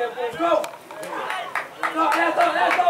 Go! No, that's all, that's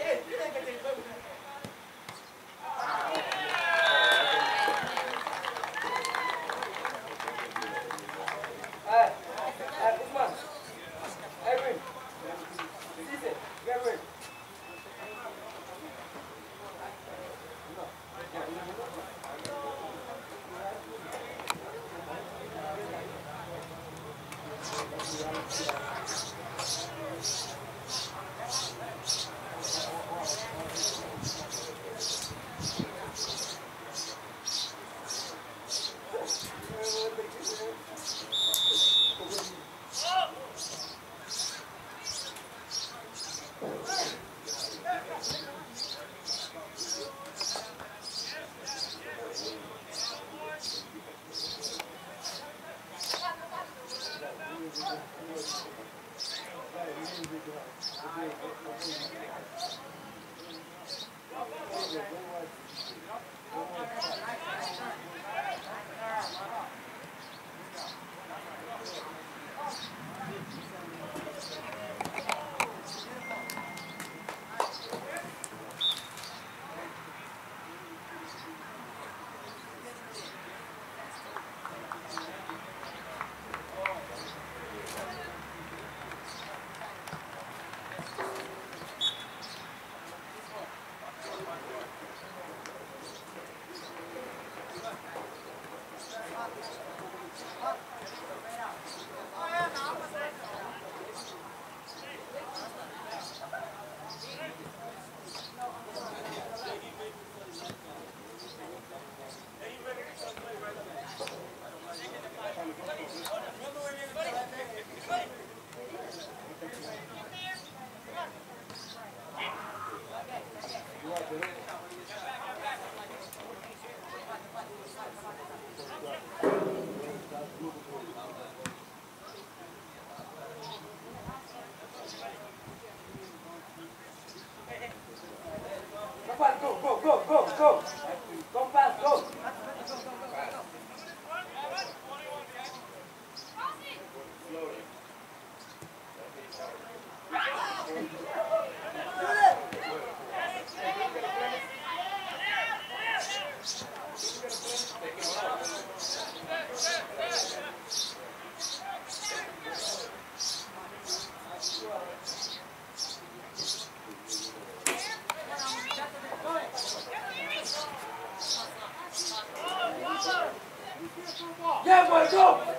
Thank you. 고! go!